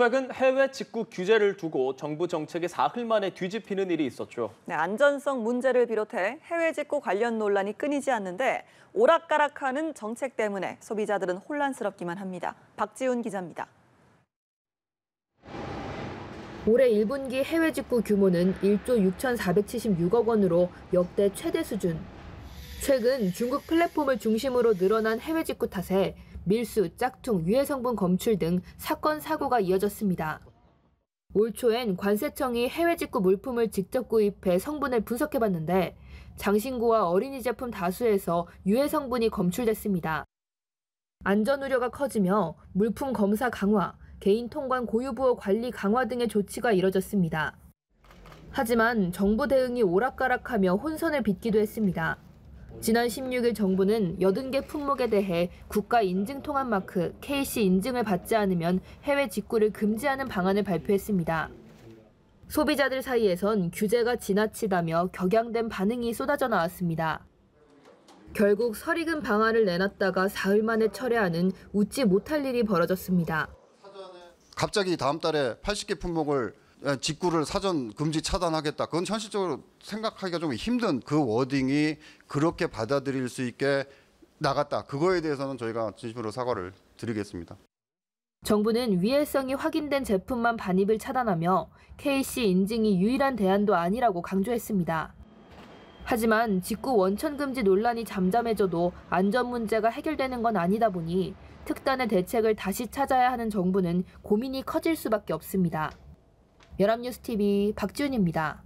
최근 해외 직구 규제를 두고 정부 정책이 사흘 만에 뒤집히는 일이 있었죠. 네, 안전성 문제를 비롯해 해외 직구 관련 논란이 끊이지 않는데 오락가락하는 정책 때문에 소비자들은 혼란스럽기만 합니다. 박지훈 기자입니다. 올해 1분기 해외 직구 규모는 1조 6,476억 원으로 역대 최대 수준. 최근 중국 플랫폼을 중심으로 늘어난 해외 직구 탓에 밀수, 짝퉁, 유해 성분 검출 등 사건 사고가 이어졌습니다. 올 초엔 관세청이 해외 직구 물품을 직접 구입해 성분을 분석해봤는데 장신구와 어린이 제품 다수에서 유해 성분이 검출됐습니다. 안전 우려가 커지며 물품 검사 강화, 개인 통관 고유부호 관리 강화 등의 조치가 이뤄졌습니다. 하지만 정부 대응이 오락가락하며 혼선을 빚기도 했습니다. 지난 16일 정부는 80개 품목에 대해 국가 인증 통합 마크 KC 인증을 받지 않으면 해외 직구를 금지하는 방안을 발표했습니다. 소비자들 사이에선 규제가 지나치다며 격양된 반응이 쏟아져 나왔습니다. 결국 설익은 방안을 내놨다가 사흘 만에 철회하는 웃지 못할 일이 벌어졌습니다. 갑자기 다음 달에 80개 품목을 직구를 사전 금지 차단하겠다. 그건 현실적으로 생각하기가 좀 힘든 그 워딩이 그렇게 받아들일 수 있게 나갔다. 그거에 대해서는 저희가 진심으로 사과를 드리겠습니다. 정부는 위해성이 확인된 제품만 반입을 차단하며 KC 인증이 유일한 대안도 아니라고 강조했습니다. 하지만 직구 원천 금지 논란이 잠잠해져도 안전 문제가 해결되는 건 아니다 보니 특단의 대책을 다시 찾아야 하는 정부는 고민이 커질 수밖에 없습니다. 연합뉴스 TV 박지훈입니다.